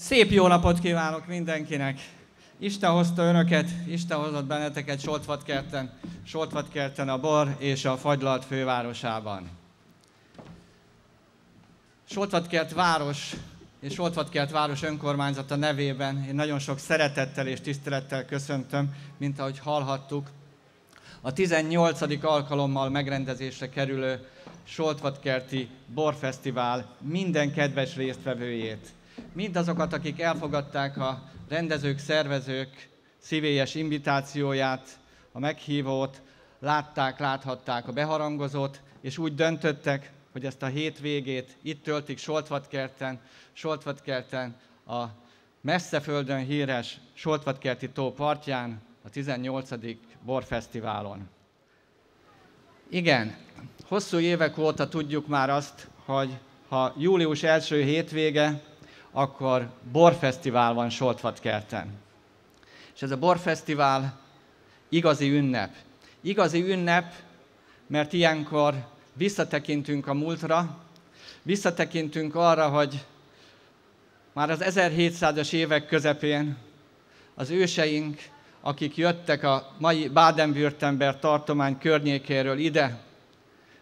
Szép jó napot kívánok mindenkinek! Isten hozta önöket, Isten hozott benneteket Soltvatkerten, Soltvatkerten a bor és a fagylalt fővárosában. Soltvatkert város és Soltvatkert város önkormányzata nevében én nagyon sok szeretettel és tisztelettel köszöntöm, mint ahogy hallhattuk, a 18. alkalommal megrendezésre kerülő Soltvatkerti Borfesztivál minden kedves résztvevőjét. Mindazokat, akik elfogadták a rendezők, szervezők szívélyes invitációját, a meghívót, látták, láthatták a beharangozót, és úgy döntöttek, hogy ezt a hétvégét itt töltik Soltvatkerten, Soltvatkerten, a messze földön híres Soltvatkerti tó partján, a 18. Borfesztiválon. Igen, hosszú évek óta tudjuk már azt, hogy ha július első hétvége, akkor borfesztivál van Soltvatkerten. És ez a borfesztivál igazi ünnep. Igazi ünnep, mert ilyenkor visszatekintünk a múltra, visszatekintünk arra, hogy már az 1700-as évek közepén az őseink, akik jöttek a mai Baden-Württemberg tartomány környékéről ide,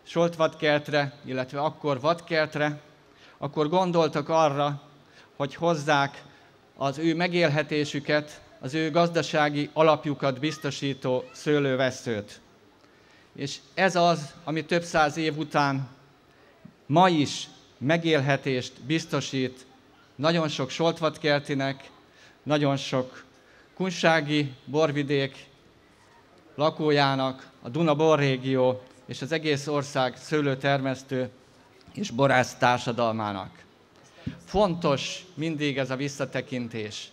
Soltvatkertre, illetve akkor Vadkertre, akkor gondoltak arra, hogy hozzák az ő megélhetésüket, az ő gazdasági alapjukat biztosító szőlőveszőt. És ez az, ami több száz év után ma is megélhetést biztosít nagyon sok soltvatkertinek, nagyon sok kunsági borvidék lakójának, a Duna borrégió és az egész ország szőlőtermesztő és borász társadalmának. Fontos mindig ez a visszatekintés,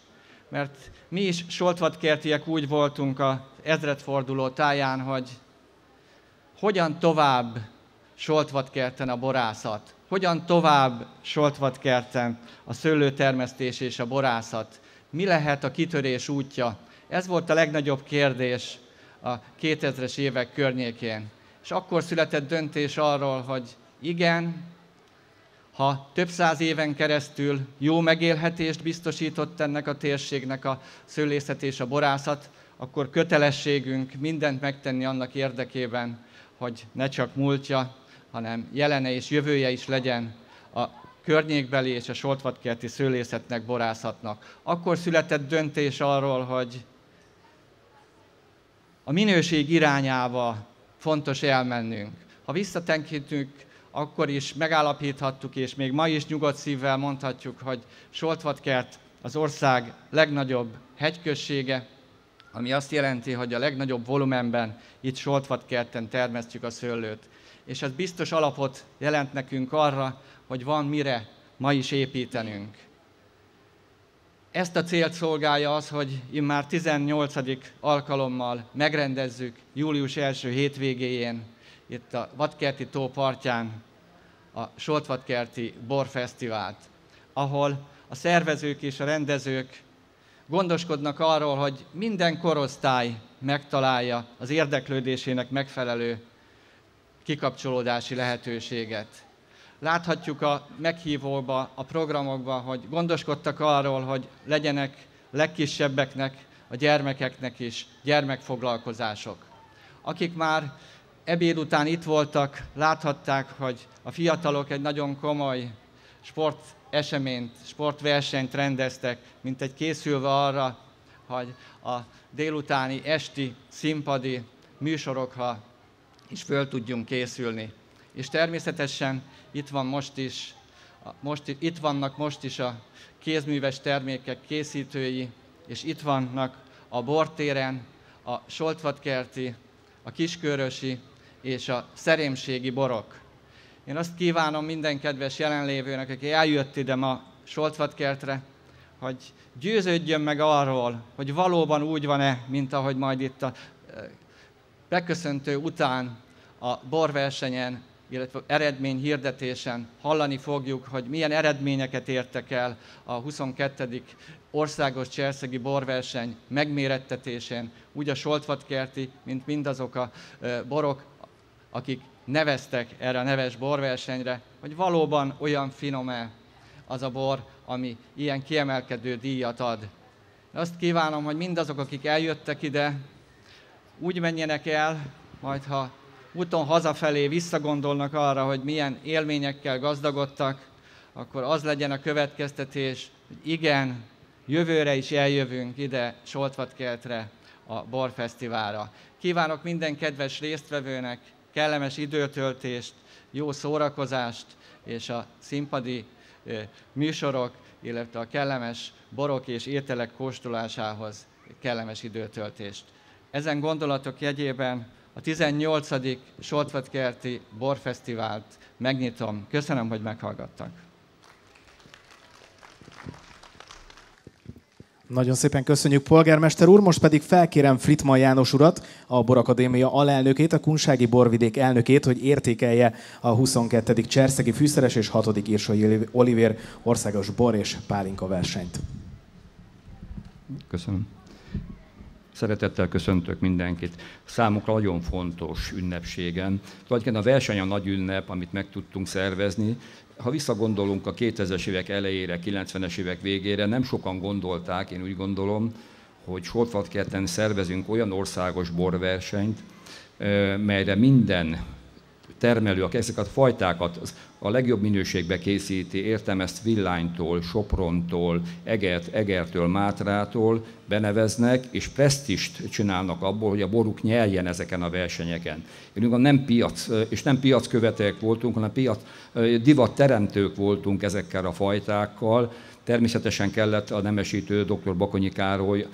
mert mi is soltvatkertiek úgy voltunk a ezredforduló táján, hogy hogyan tovább Soltvatkerten a borászat, hogyan tovább Soltvatkerten a szőlőtermesztés és a borászat, mi lehet a kitörés útja. Ez volt a legnagyobb kérdés a 2000-es évek környékén. És akkor született döntés arról, hogy igen, ha több száz éven keresztül jó megélhetést biztosított ennek a térségnek a szőlészet és a borászat, akkor kötelességünk mindent megtenni annak érdekében, hogy ne csak múltja, hanem jelene és jövője is legyen a környékbeli és a soltvatkerti szőlészetnek, borászatnak. Akkor született döntés arról, hogy a minőség irányába fontos elmennünk. Ha visszatekintünk, akkor is megállapíthattuk, és még ma is nyugodt szívvel mondhatjuk, hogy Soltvatkert az ország legnagyobb hegyközsége, ami azt jelenti, hogy a legnagyobb volumenben itt Soltvatkerten termesztjük a szőlőt. És ez biztos alapot jelent nekünk arra, hogy van mire ma is építenünk. Ezt a célt szolgálja az, hogy immár 18. alkalommal megrendezzük július első hétvégéjén itt a Vadkerti tó partján a Soltvadkerti Borfesztivált, ahol a szervezők és a rendezők gondoskodnak arról, hogy minden korosztály megtalálja az érdeklődésének megfelelő kikapcsolódási lehetőséget. Láthatjuk a meghívóba, a programokban, hogy gondoskodtak arról, hogy legyenek legkisebbeknek, a gyermekeknek is gyermekfoglalkozások. Akik már ebéd után itt voltak, láthatták, hogy a fiatalok egy nagyon komoly sport eseményt, sportversenyt rendeztek, mint egy készülve arra, hogy a délutáni, esti színpadi műsorokra is föl tudjunk készülni. És természetesen itt van most is, most, itt vannak most is a kézműves termékek készítői, és itt vannak a bortéren, a Soltvatkerti, a Kiskörösi és a szerémségi borok. Én azt kívánom minden kedves jelenlévőnek, aki eljött ide ma Soltvatkertre, hogy győződjön meg arról, hogy valóban úgy van-e, mint ahogy majd itt a beköszöntő után a borversenyen, illetve eredmény hirdetésen hallani fogjuk, hogy milyen eredményeket értek el a 22. országos cserszegi borverseny megmérettetésén, úgy a Soltvatkerti, mint mindazok a borok, akik neveztek erre a neves borversenyre, hogy valóban olyan finom-e az a bor, ami ilyen kiemelkedő díjat ad. Azt kívánom, hogy mindazok, akik eljöttek ide, úgy menjenek el, majd ha úton hazafelé visszagondolnak arra, hogy milyen élményekkel gazdagodtak, akkor az legyen a következtetés, hogy igen, jövőre is eljövünk ide Soltvatkeltre, a Borfesztiválra. Kívánok minden kedves résztvevőnek kellemes időtöltést, jó szórakozást, és a színpadi műsorok, illetve a kellemes borok és ételek kóstolásához kellemes időtöltést. Ezen gondolatok jegyében a 18. Soltvatkerti Borfesztivált megnyitom. Köszönöm, hogy meghallgattak. Nagyon szépen köszönjük, polgármester úr. Most pedig felkérem Fritman János urat, a Borakadémia alelnökét, a Kunsági Borvidék elnökét, hogy értékelje a 22. Cserszegi Fűszeres és 6. Írsai Olivér országos bor és pálinka versenyt. Köszönöm. Szeretettel köszöntök mindenkit. Számukra nagyon fontos ünnepségen. Tulajdonképpen a verseny a nagy ünnep, amit meg tudtunk szervezni, ha visszagondolunk a 2000-es évek elejére, 90-es évek végére, nem sokan gondolták, én úgy gondolom, hogy Sortvatkerten szervezünk olyan országos borversenyt, melyre minden termelő, ezeket a fajtákat a legjobb minőségbe készíti, értem ezt Villánytól, Soprontól, Egert, Egertől, Mátrától beneveznek, és presztist csinálnak abból, hogy a boruk nyeljen ezeken a versenyeken. Én nem piac, és nem piackövetők voltunk, hanem piac, divat teremtők voltunk ezekkel a fajtákkal, Természetesen kellett a nemesítő dr. Bakonyi Károly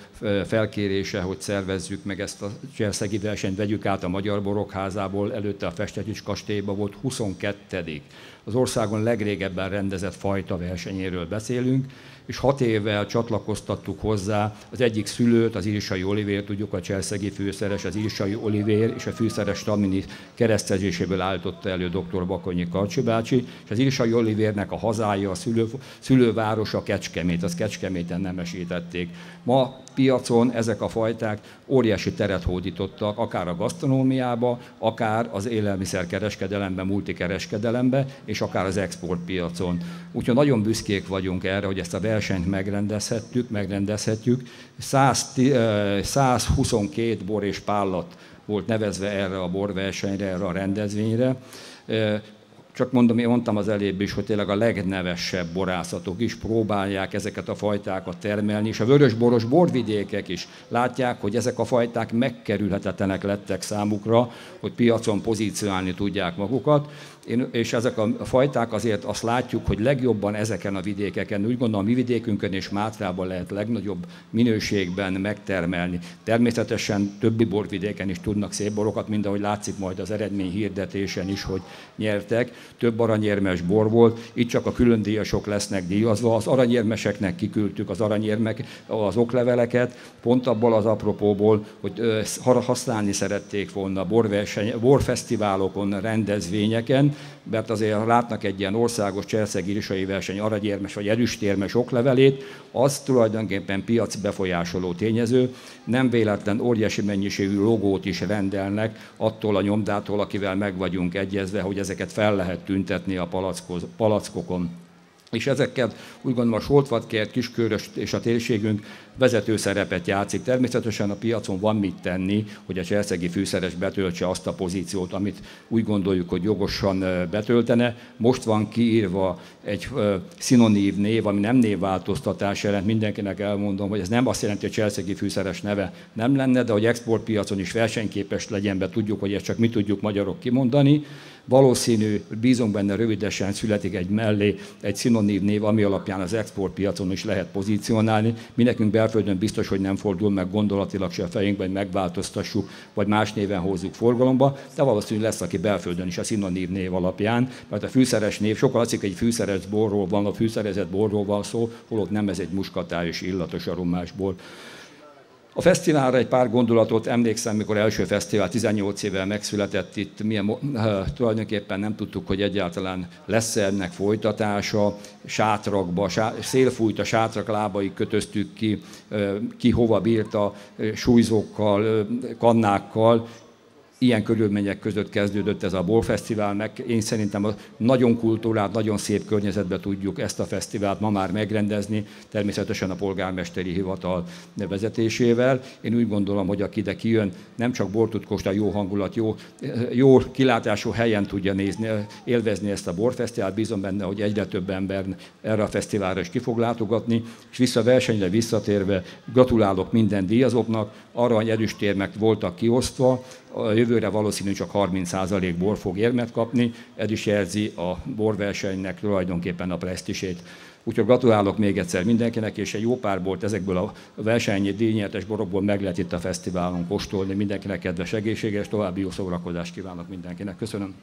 felkérése, hogy szervezzük meg ezt a cselszegi versenyt, vegyük át a Magyar Borokházából, előtte a Festetics kastélyban volt 22 az országon legrégebben rendezett fajta versenyéről beszélünk, és hat évvel csatlakoztattuk hozzá az egyik szülőt, az Irisai Olivér, tudjuk a cselszegi fűszeres, az Irisai Olivér és a fűszeres Tamini keresztezéséből állította elő dr. Bakonyi Karcsi bácsi, és az Irisai Olivérnek a hazája, a szülő, szülővárosa Kecskemét, az Kecskeméten nemesítették. Ma piacon ezek a fajták óriási teret hódítottak, akár a gasztronómiába, akár az élelmiszerkereskedelembe, multikereskedelembe, és akár az exportpiacon. Úgyhogy nagyon büszkék vagyunk erre, hogy ezt a versenyt megrendezhettük, megrendezhetjük. 100, 122 bor és pállat volt nevezve erre a borversenyre, erre a rendezvényre csak mondom, én mondtam az elébb is, hogy tényleg a legnevesebb borászatok is próbálják ezeket a fajtákat termelni, és a vörösboros borvidékek is látják, hogy ezek a fajták megkerülhetetlenek lettek számukra, hogy piacon pozícionálni tudják magukat, én, és ezek a fajták azért azt látjuk, hogy legjobban ezeken a vidékeken, úgy gondolom a mi vidékünkön és Mátrában lehet legnagyobb minőségben megtermelni. Természetesen többi borvidéken is tudnak szép borokat, mint ahogy látszik majd az eredmény hirdetésen is, hogy nyertek. Több aranyérmes bor volt, itt csak a külön díjasok lesznek díjazva. Az aranyérmeseknek kiküldtük az aranyérmek, az okleveleket, pont abból az apropóból, hogy használni szerették volna borverseny, borfesztiválokon, rendezvényeken, mert azért látnak egy ilyen országos cselszeg irisai verseny aranyérmes vagy erüstérmes oklevelét, az tulajdonképpen piac befolyásoló tényező. Nem véletlen óriási mennyiségű logót is rendelnek attól a nyomdától, akivel meg vagyunk egyezve, hogy ezeket fel lehet tüntetni a palackokon. És ezekkel úgy gondolom a Soltvatkert, Kiskörös és a térségünk vezető szerepet játszik. Természetesen a piacon van mit tenni, hogy a cselszegi fűszeres betöltse azt a pozíciót, amit úgy gondoljuk, hogy jogosan betöltene. Most van kiírva egy szinonív név, ami nem névváltoztatás jelent. Mindenkinek elmondom, hogy ez nem azt jelenti, hogy cselszegi fűszeres neve nem lenne, de hogy exportpiacon is versenyképes legyen be, tudjuk, hogy ezt csak mi tudjuk magyarok kimondani valószínű, bízunk benne rövidesen születik egy mellé egy szinonív név, ami alapján az exportpiacon is lehet pozícionálni. Mi nekünk belföldön biztos, hogy nem fordul meg gondolatilag se a fejünkben, hogy megváltoztassuk, vagy más néven hozzuk forgalomba, de valószínű lesz, aki belföldön is a szinonív név alapján, mert a fűszeres név, sokkal látszik, egy fűszeres borról van, a fűszerezett borról van szó, holott nem ez egy muskatás illatos aromás bor. A fesztiválra egy pár gondolatot emlékszem, mikor első fesztivál 18 évvel megszületett itt, milyen, tulajdonképpen nem tudtuk, hogy egyáltalán lesz -e ennek folytatása, sátrakba, sá, szélfújt a sátrak lábai kötöztük ki, ki hova bírta, súlyzókkal, kannákkal, ilyen körülmények között kezdődött ez a borfesztivál, meg én szerintem a nagyon kultúrát, nagyon szép környezetbe tudjuk ezt a fesztivált ma már megrendezni, természetesen a polgármesteri hivatal vezetésével. Én úgy gondolom, hogy aki ide kijön, nem csak bort tud kóstolni, jó hangulat, jó, jó kilátású helyen tudja nézni, élvezni ezt a borfesztivált. Bízom benne, hogy egyre több ember erre a fesztiválra is ki fog látogatni, és vissza versenyre visszatérve gratulálok minden díjazóknak, arany erőstérmek voltak kiosztva, a jövőre valószínű csak 30% bor fog érmet kapni, ez is jelzi a borversenynek tulajdonképpen a presztisét. Úgyhogy gratulálok még egyszer mindenkinek, és egy jó pár bort ezekből a versenyi díjnyertes borokból meg lehet itt a fesztiválon kóstolni. Mindenkinek kedves egészséges, további jó szórakozást kívánok mindenkinek. Köszönöm.